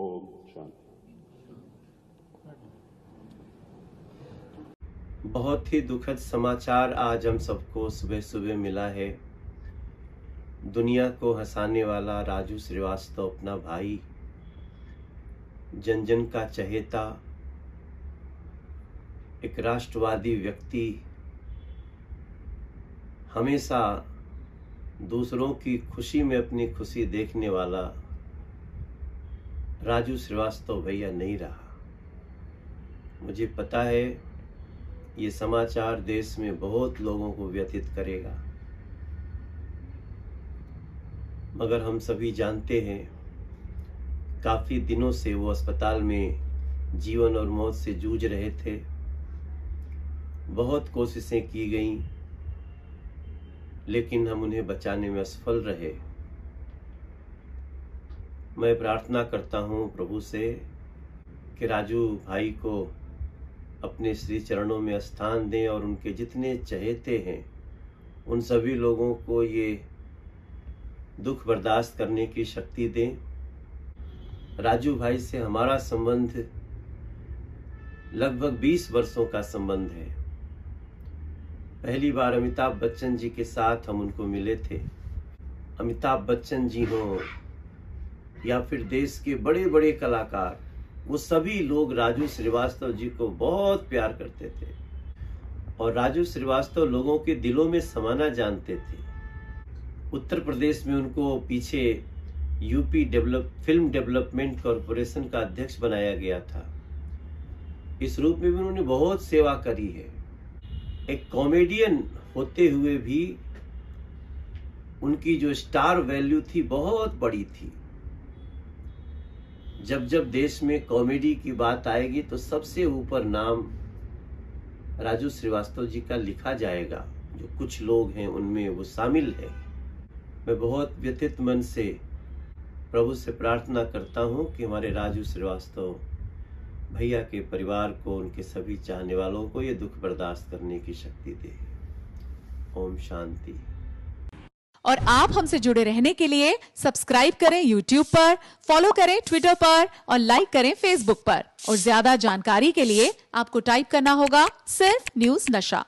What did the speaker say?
ओम शांति बहुत ही दुखद समाचार आज हम सबको सुबह सुबह मिला है। दुनिया को हंसाने वाला राजू श्रीवास्तव अपना भाई जन जन का चहेता, एक राष्ट्रवादी व्यक्ति, हमेशा दूसरों की खुशी में अपनी खुशी देखने वाला राजू श्रीवास्तव भैया नहीं रहा। मुझे पता है ये समाचार देश में बहुत लोगों को व्यतीत करेगा। मगर हम सभी जानते हैं, काफ़ी दिनों से वो अस्पताल में जीवन और मौत से जूझ रहे थे। बहुत कोशिशें की गईं, लेकिन हम उन्हें बचाने में असफल रहे। मैं प्रार्थना करता हूँ प्रभु से कि राजू भाई को अपने श्री चरणों में स्थान दें और उनके जितने चहेते हैं, उन सभी लोगों को ये दुख बर्दाश्त करने की शक्ति दें। राजू भाई से हमारा संबंध लगभग 20 वर्षों का संबंध है। पहली बार अमिताभ बच्चन जी के साथ हम उनको मिले थे। अमिताभ बच्चन जी हों या फिर देश के बड़े बड़े कलाकार, वो सभी लोग राजू श्रीवास्तव जी को बहुत प्यार करते थे। और राजू श्रीवास्तव लोगों के दिलों में समाना जानते थे। उत्तर प्रदेश में उनको पीछे UP develop, film development corporation का अध्यक्ष बनाया गया था। इस रूप में भी उन्होंने बहुत सेवा करी है। एक कॉमेडियन होते हुए भी उनकी जो स्टार वैल्यू थी बहुत बड़ी थी। जब जब देश में कॉमेडी की बात आएगी तो सबसे ऊपर नाम राजू श्रीवास्तव जी का लिखा जाएगा। जो कुछ लोग हैं उनमें वो शामिल है। मैं बहुत व्यथित मन से प्रभु से प्रार्थना करता हूँ कि हमारे राजू श्रीवास्तव भैया के परिवार को, उनके सभी चाहने वालों को ये दुख बर्दाश्त करने की शक्ति दे। ओम शांति। और आप हमसे जुड़े रहने के लिए सब्सक्राइब करें यूट्यूब पर फॉलो करें ट्विटर पर और लाइक करें फेसबुक पर। और ज़्यादा जानकारी के लिए आपको टाइप करना होगा सिर्फ़ न्यूज़ नशा।